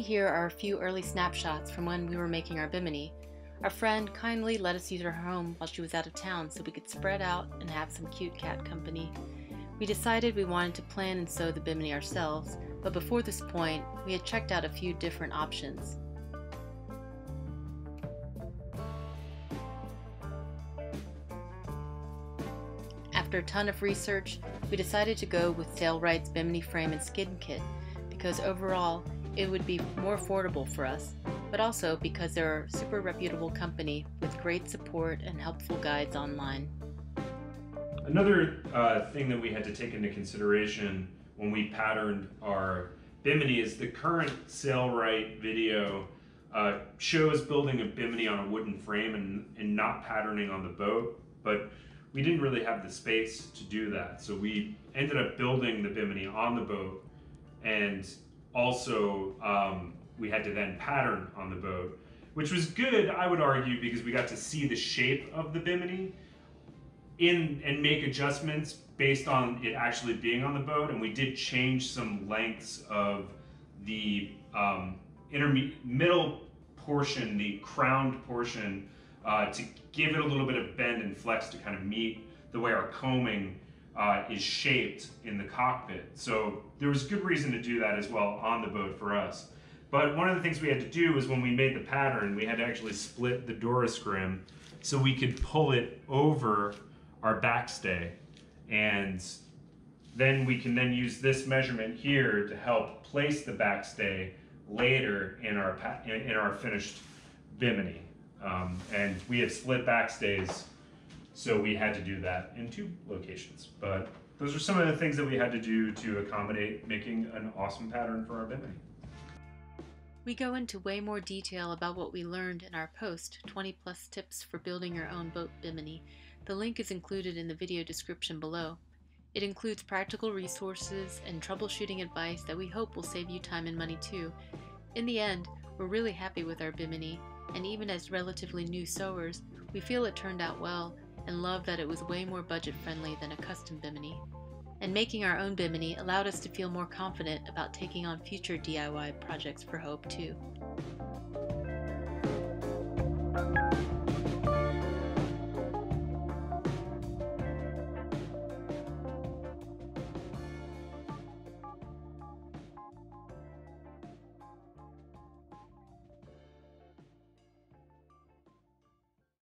here are a few early snapshots from when we were making our bimini. Our friend kindly let us use her home while she was out of town so we could spread out and have some cute cat company. We decided we wanted to plan and sew the bimini ourselves, but before this point, we had checked out a few different options. After a ton of research, we decided to go with Sailrite's Bimini frame and skin kit because overall it would be more affordable for us, but also because they're a super reputable company with great support and helpful guides online. Another uh, thing that we had to take into consideration when we patterned our Bimini is the current Sailrite video uh, shows building a Bimini on a wooden frame and, and not patterning on the boat, but we didn't really have the space to do that. So we ended up building the Bimini on the boat and also um, we had to then pattern on the boat, which was good, I would argue, because we got to see the shape of the Bimini in and make adjustments based on it actually being on the boat, and we did change some lengths of the um, intermediate middle portion, the crowned portion, uh, to give it a little bit of bend and flex to kind of meet the way our coaming uh, is shaped in the cockpit. So there was good reason to do that as well on the boat for us. But one of the things we had to do was when we made the pattern, we had to actually split the Dura Skrim so we could pull it over our backstay. And then we can then use this measurement here to help place the backstay later in our in our finished bimini. Um, and we have split backstays, so we had to do that in two locations. But those are some of the things that we had to do to accommodate making an awesome pattern for our bimini. We go into way more detail about what we learned in our post, 20 plus tips for building your own boat bimini, the link is included in the video description below. It includes practical resources and troubleshooting advice that we hope will save you time and money too. In the end, we're really happy with our Bimini, and even as relatively new sewers, we feel it turned out well and loved that it was way more budget friendly than a custom Bimini. And making our own Bimini allowed us to feel more confident about taking on future DIY projects for Hope too.